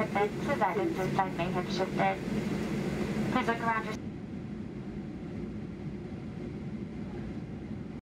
shifted. So that is the side may have shifted. Please look around yourself.